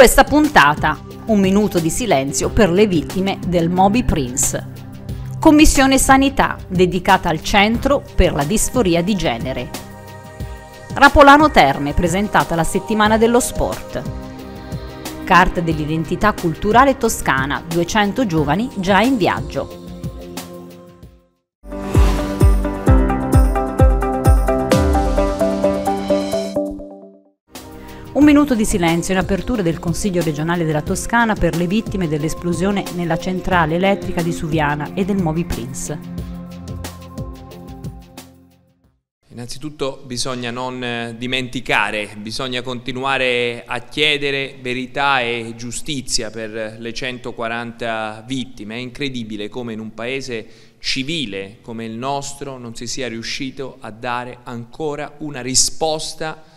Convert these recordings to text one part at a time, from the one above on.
Questa puntata, un minuto di silenzio per le vittime del Moby Prince. Commissione Sanità dedicata al Centro per la disforia di genere. Rapolano Terme presentata la settimana dello sport. Carta dell'identità culturale toscana, 200 giovani già in viaggio. Minuto di silenzio in apertura del Consiglio regionale della Toscana per le vittime dell'esplosione nella centrale elettrica di Suviana e del Movi Prince. Innanzitutto bisogna non eh, dimenticare, bisogna continuare a chiedere verità e giustizia per le 140 vittime. È incredibile come in un paese civile come il nostro non si sia riuscito a dare ancora una risposta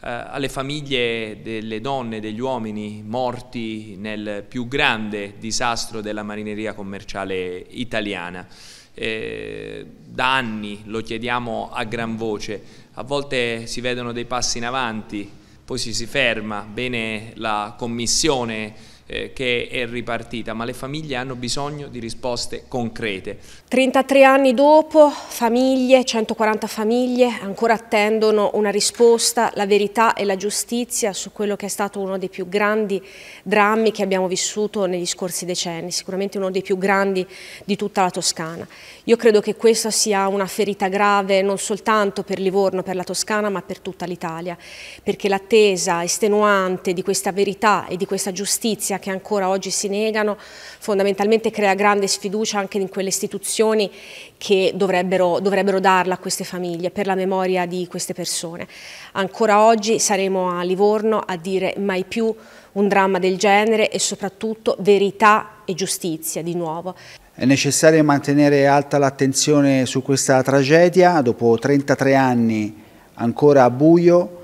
alle famiglie delle donne e degli uomini morti nel più grande disastro della marineria commerciale italiana. Eh, da anni lo chiediamo a gran voce, a volte si vedono dei passi in avanti, poi si si ferma, bene la commissione eh, che è ripartita, ma le famiglie hanno bisogno di risposte concrete. 33 anni dopo, famiglie, 140 famiglie, ancora attendono una risposta, la verità e la giustizia su quello che è stato uno dei più grandi drammi che abbiamo vissuto negli scorsi decenni, sicuramente uno dei più grandi di tutta la Toscana. Io credo che questa sia una ferita grave non soltanto per Livorno, per la Toscana, ma per tutta l'Italia, perché l'attesa estenuante di questa verità e di questa giustizia che ancora oggi si negano, fondamentalmente crea grande sfiducia anche in quelle istituzioni che dovrebbero, dovrebbero darla a queste famiglie per la memoria di queste persone. Ancora oggi saremo a Livorno a dire mai più un dramma del genere e soprattutto verità e giustizia di nuovo. È necessario mantenere alta l'attenzione su questa tragedia, dopo 33 anni ancora a buio,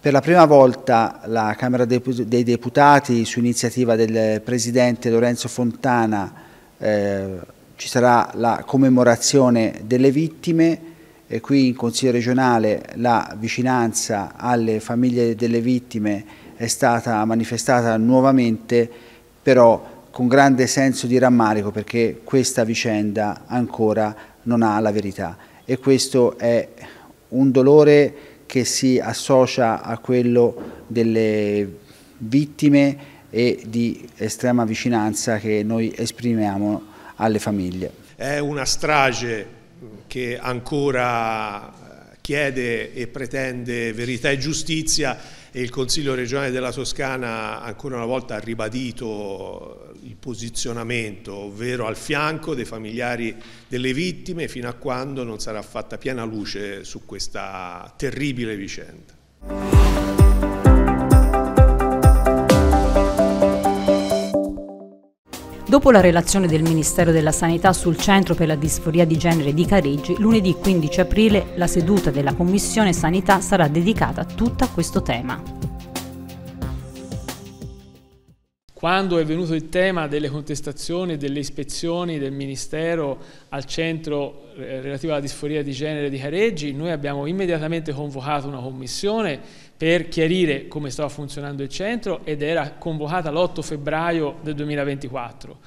per la prima volta la Camera dei Deputati, su iniziativa del Presidente Lorenzo Fontana, eh, ci sarà la commemorazione delle vittime e qui in Consiglio regionale la vicinanza alle famiglie delle vittime è stata manifestata nuovamente, però con grande senso di rammarico perché questa vicenda ancora non ha la verità. E questo è un dolore che si associa a quello delle vittime e di estrema vicinanza che noi esprimiamo alle famiglie. È una strage che ancora chiede e pretende verità e giustizia e il Consiglio regionale della Toscana ancora una volta ha ribadito il posizionamento, ovvero al fianco dei familiari delle vittime fino a quando non sarà fatta piena luce su questa terribile vicenda. Dopo la relazione del Ministero della Sanità sul Centro per la Disforia di Genere di Careggi, lunedì 15 aprile la seduta della Commissione Sanità sarà dedicata a tutto questo tema. Quando è venuto il tema delle contestazioni e delle ispezioni del Ministero al centro eh, relativo alla disforia di genere di Careggi, noi abbiamo immediatamente convocato una commissione per chiarire come stava funzionando il centro ed era convocata l'8 febbraio del 2024.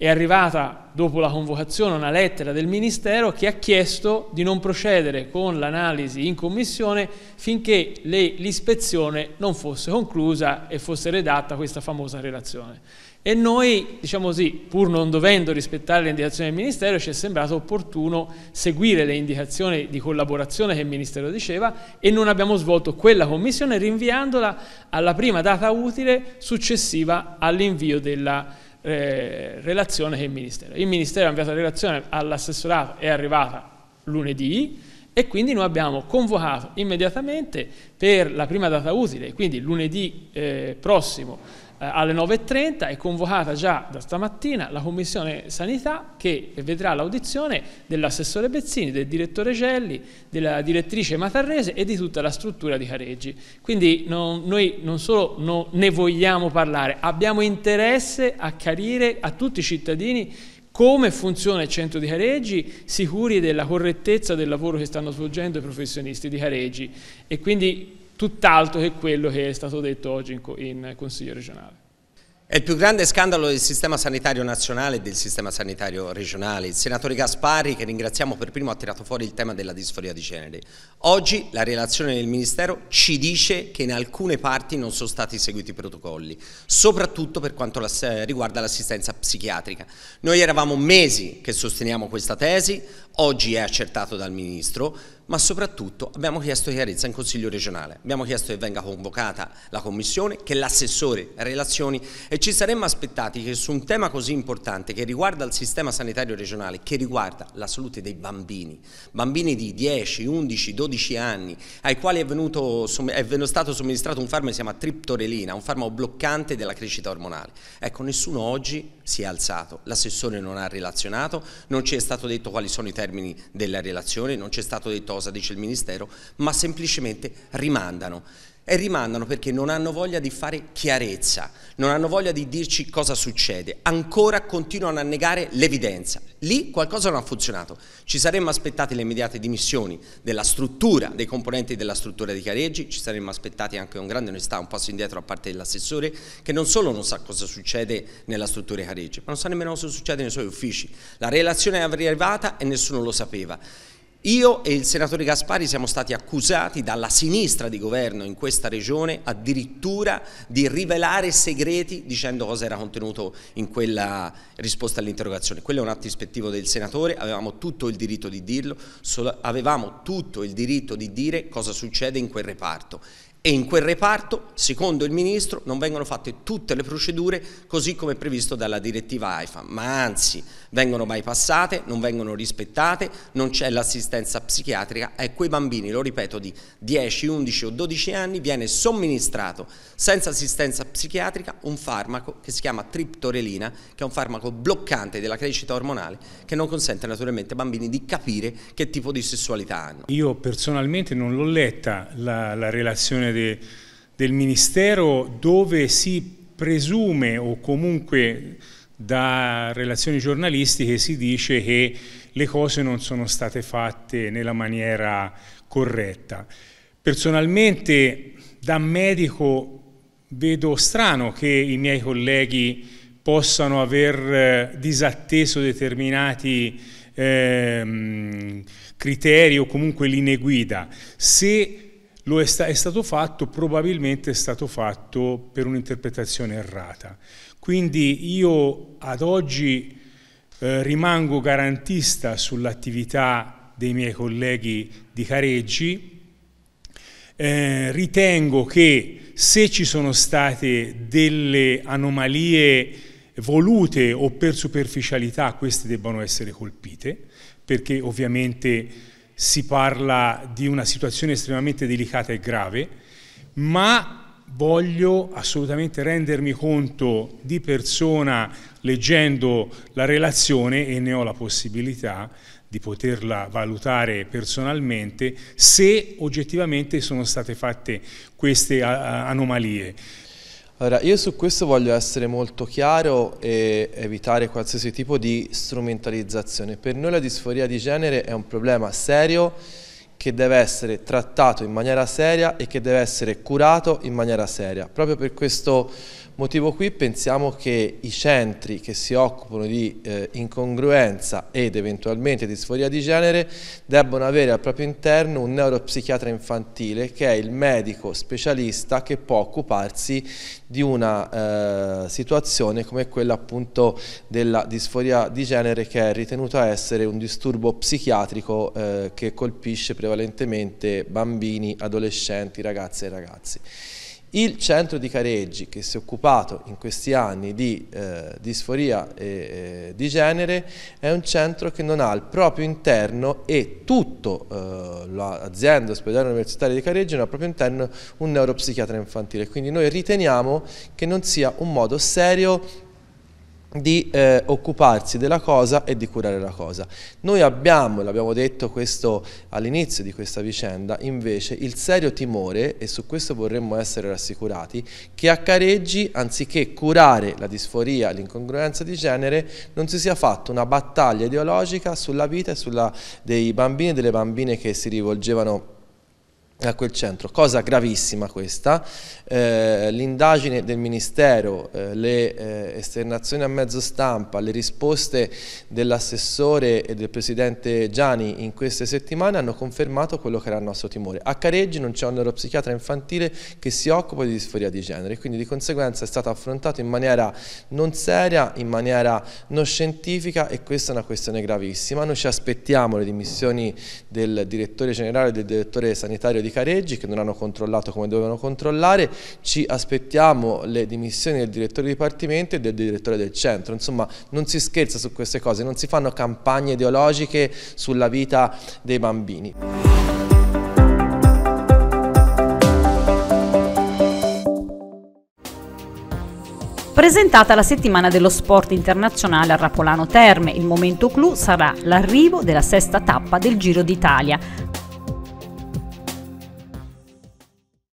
È arrivata dopo la convocazione una lettera del Ministero che ha chiesto di non procedere con l'analisi in commissione finché l'ispezione non fosse conclusa e fosse redatta questa famosa relazione. E noi, diciamo così, pur non dovendo rispettare le indicazioni del Ministero, ci è sembrato opportuno seguire le indicazioni di collaborazione che il Ministero diceva e non abbiamo svolto quella commissione rinviandola alla prima data utile successiva all'invio della eh, relazione che il Ministero. Il Ministero ha inviato la relazione all'assessorato, è arrivata lunedì e quindi noi abbiamo convocato immediatamente per la prima data utile, quindi lunedì eh, prossimo, alle 9.30 è convocata già da stamattina la Commissione Sanità che vedrà l'audizione dell'assessore Bezzini, del direttore Gelli, della direttrice Matarrese e di tutta la struttura di Careggi. Quindi non, noi non solo non ne vogliamo parlare, abbiamo interesse a chiarire a tutti i cittadini come funziona il centro di Careggi, sicuri della correttezza del lavoro che stanno svolgendo i professionisti di Careggi e quindi tutt'altro che quello che è stato detto oggi in, in Consiglio regionale. È il più grande scandalo del sistema sanitario nazionale e del sistema sanitario regionale. Il senatore Gaspari, che ringraziamo per primo, ha tirato fuori il tema della disforia di genere. Oggi la relazione del Ministero ci dice che in alcune parti non sono stati seguiti i protocolli, soprattutto per quanto riguarda l'assistenza psichiatrica. Noi eravamo mesi che sosteniamo questa tesi, oggi è accertato dal Ministro, ma soprattutto abbiamo chiesto chiarezza in Consiglio regionale, abbiamo chiesto che venga convocata la Commissione, che l'assessore relazioni e ci saremmo aspettati che su un tema così importante che riguarda il sistema sanitario regionale, che riguarda la salute dei bambini, bambini di 10, 11, 12 anni, ai quali è, venuto, è stato somministrato un farmaco che si chiama triptorelina, un farmaco bloccante della crescita ormonale. Ecco, nessuno oggi si è alzato, l'assessore non ha relazionato, non ci è stato detto quali sono i termini della relazione, non ci è stato detto cosa dice il Ministero, ma semplicemente rimandano. E rimandano perché non hanno voglia di fare chiarezza, non hanno voglia di dirci cosa succede, ancora continuano a negare l'evidenza. Lì qualcosa non ha funzionato. Ci saremmo aspettati le immediate dimissioni della struttura, dei componenti della struttura di Careggi, ci saremmo aspettati anche un grande onestà, un passo indietro a parte dell'assessore, che non solo non sa cosa succede nella struttura di Careggi, ma non sa nemmeno cosa succede nei suoi uffici. La relazione è arrivata e nessuno lo sapeva. Io e il senatore Gaspari siamo stati accusati dalla sinistra di governo in questa regione addirittura di rivelare segreti dicendo cosa era contenuto in quella risposta all'interrogazione. Quello è un atto ispettivo del senatore, avevamo tutto il diritto di dirlo, avevamo tutto il diritto di dire cosa succede in quel reparto e in quel reparto, secondo il Ministro, non vengono fatte tutte le procedure così come previsto dalla direttiva AIFA, ma anzi vengono bypassate, non vengono rispettate, non c'è l'assistenza psichiatrica e quei bambini, lo ripeto, di 10, 11 o 12 anni viene somministrato senza assistenza psichiatrica un farmaco che si chiama triptorelina, che è un farmaco bloccante della crescita ormonale che non consente naturalmente ai bambini di capire che tipo di sessualità hanno. Io personalmente non l'ho letta la, la relazione de, del Ministero dove si presume o comunque da relazioni giornalistiche si dice che le cose non sono state fatte nella maniera corretta. Personalmente da medico vedo strano che i miei colleghi possano aver eh, disatteso determinati eh, criteri o comunque linee guida. Se lo è, sta è stato fatto, probabilmente è stato fatto per un'interpretazione errata. Quindi io ad oggi eh, rimango garantista sull'attività dei miei colleghi di Careggi, eh, ritengo che se ci sono state delle anomalie volute o per superficialità, queste debbano essere colpite, perché ovviamente si parla di una situazione estremamente delicata e grave, ma voglio assolutamente rendermi conto di persona leggendo la relazione e ne ho la possibilità di poterla valutare personalmente se oggettivamente sono state fatte queste anomalie. Allora, io su questo voglio essere molto chiaro e evitare qualsiasi tipo di strumentalizzazione. Per noi la disforia di genere è un problema serio che deve essere trattato in maniera seria e che deve essere curato in maniera seria. Proprio per questo motivo qui pensiamo che i centri che si occupano di eh, incongruenza ed eventualmente disforia di genere debbano avere al proprio interno un neuropsichiatra infantile che è il medico specialista che può occuparsi di una eh, situazione come quella appunto della disforia di genere che è ritenuta essere un disturbo psichiatrico eh, che colpisce prevalentemente bambini, adolescenti, ragazze e ragazzi. Il centro di Careggi che si è occupato in questi anni di eh, disforia e, eh, di genere è un centro che non ha al proprio interno e tutto eh, l'azienda ospedale universitaria di Careggi non ha al proprio interno un neuropsichiatra infantile. Quindi noi riteniamo che non sia un modo serio di eh, occuparsi della cosa e di curare la cosa. Noi abbiamo, l'abbiamo detto all'inizio di questa vicenda, invece il serio timore, e su questo vorremmo essere rassicurati, che a Careggi, anziché curare la disforia, l'incongruenza di genere, non si sia fatta una battaglia ideologica sulla vita e sulla, dei bambini e delle bambine che si rivolgevano a quel centro, cosa gravissima questa, eh, l'indagine del Ministero, eh, le eh, esternazioni a mezzo stampa, le risposte dell'assessore e del Presidente Gianni in queste settimane hanno confermato quello che era il nostro timore. A Careggi non c'è un neuropsichiatra infantile che si occupa di disforia di genere, quindi di conseguenza è stato affrontato in maniera non seria, in maniera non scientifica e questa è una questione gravissima. Noi ci aspettiamo le dimissioni del direttore generale e del direttore sanitario di di Careggi che non hanno controllato come dovevano controllare, ci aspettiamo le dimissioni del direttore di dipartimento e del direttore del centro, insomma non si scherza su queste cose, non si fanno campagne ideologiche sulla vita dei bambini. Presentata la settimana dello sport internazionale a Rapolano Terme, il momento clou sarà l'arrivo della sesta tappa del Giro d'Italia,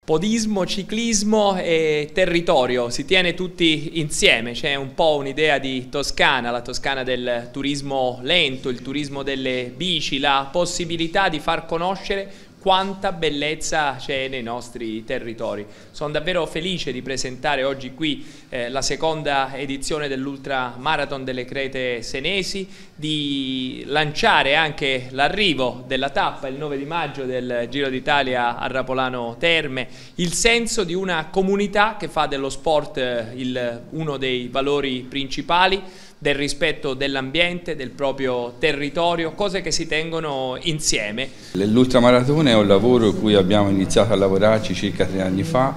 Podismo, ciclismo e territorio si tiene tutti insieme, c'è un po' un'idea di Toscana, la Toscana del turismo lento, il turismo delle bici, la possibilità di far conoscere quanta bellezza c'è nei nostri territori. Sono davvero felice di presentare oggi qui eh, la seconda edizione dell'Ultra Marathon delle Crete Senesi, di lanciare anche l'arrivo della tappa il 9 di maggio del Giro d'Italia a Rapolano Terme, il senso di una comunità che fa dello sport eh, il, uno dei valori principali, del rispetto dell'ambiente, del proprio territorio, cose che si tengono insieme. L'ultramaratona è un lavoro cui abbiamo iniziato a lavorarci circa tre anni fa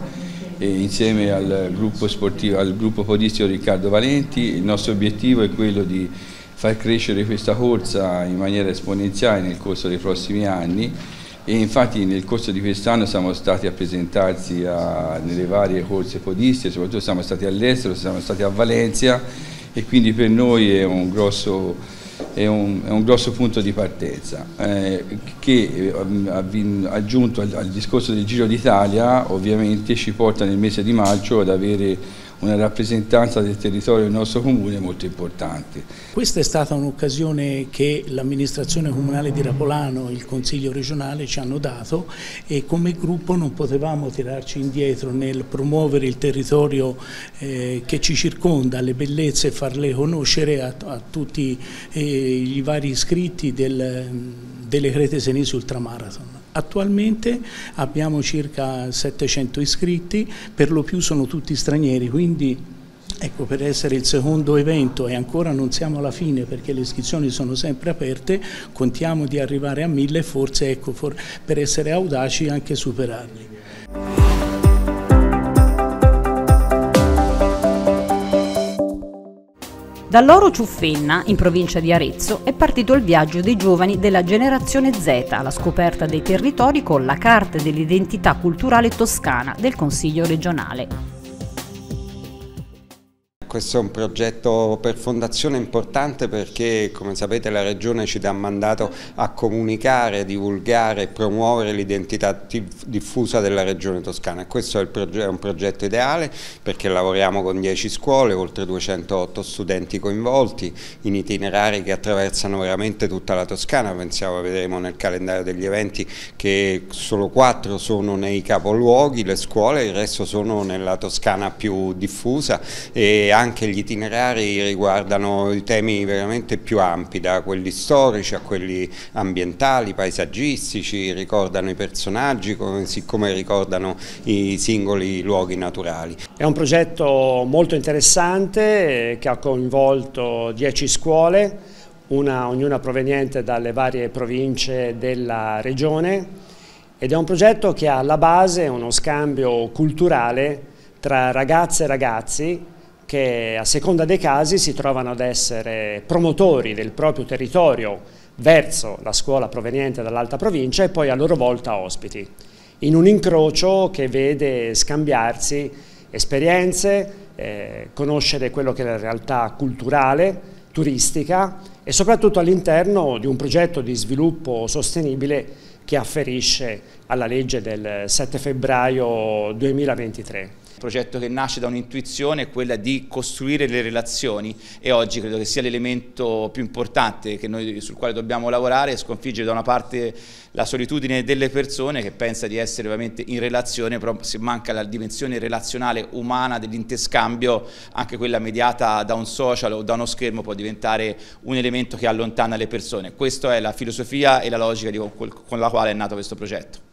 insieme al gruppo sportivo, al gruppo podistico Riccardo Valenti. Il nostro obiettivo è quello di far crescere questa corsa in maniera esponenziale nel corso dei prossimi anni e infatti nel corso di quest'anno siamo stati a presentarsi a, nelle varie corse podistiche, soprattutto siamo stati all'estero, siamo stati a Valencia e quindi per noi è un grosso, è un, è un grosso punto di partenza eh, che eh, aggiunto al, al discorso del Giro d'Italia ovviamente ci porta nel mese di maggio ad avere una rappresentanza del territorio del nostro comune molto importante. Questa è stata un'occasione che l'amministrazione comunale di Rapolano e il consiglio regionale ci hanno dato e come gruppo non potevamo tirarci indietro nel promuovere il territorio eh, che ci circonda, le bellezze e farle conoscere a, tutti eh, i vari iscritti del, delle Crete Senesi Ultramarathon. Attualmente abbiamo circa 700 iscritti, per lo più sono tutti stranieri, quindi Ecco, per essere il secondo evento e ancora non siamo alla fine perché le iscrizioni sono sempre aperte, contiamo di arrivare a mille e forse ecco, for per essere audaci anche superarli. Dall'Oro Ciuffenna, in provincia di Arezzo, è partito il viaggio dei giovani della generazione Z alla scoperta dei territori con la Carta dell'identità culturale toscana del Consiglio regionale. Questo è un progetto per fondazione importante perché come sapete la Regione ci dà mandato a comunicare, divulgare e promuovere l'identità diffusa della Regione Toscana. Questo è, un progetto ideale perché lavoriamo con 10 scuole, oltre 208 studenti coinvolti in itinerari che attraversano veramente tutta la Toscana, pensiamo, vedremo nel calendario degli eventi che solo 4 sono nei capoluoghi, le scuole, il resto sono nella Toscana più diffusa e anche gli itinerari riguardano i temi veramente più ampi, da quelli storici a quelli ambientali, paesaggistici, ricordano i personaggi, così come ricordano i singoli luoghi naturali. È un progetto molto interessante eh, che ha coinvolto 10 scuole, una, ognuna proveniente dalle varie province della regione ed è un progetto che ha alla base uno scambio culturale tra ragazze e ragazzi che a seconda dei casi si trovano ad essere promotori del proprio territorio verso la scuola proveniente dall'alta provincia e poi a loro volta ospiti, in un incrocio che vede scambiarsi esperienze, eh, conoscere quello che è la realtà culturale, turistica e soprattutto all'interno di un progetto di sviluppo sostenibile che afferisce alla legge del 7 febbraio 2023. Progetto che nasce da un'intuizione quella di costruire le relazioni e oggi credo che sia l'elemento più importante noi, sul quale dobbiamo lavorare e sconfiggere da una parte la solitudine delle persone che pensa di essere ovviamente in relazione, però se manca la dimensione relazionale umana dell'interscambio, anche quella mediata da un social o da uno schermo può diventare un elemento che allontana le persone. Questa è la filosofia e la logica con la quale è nato questo progetto.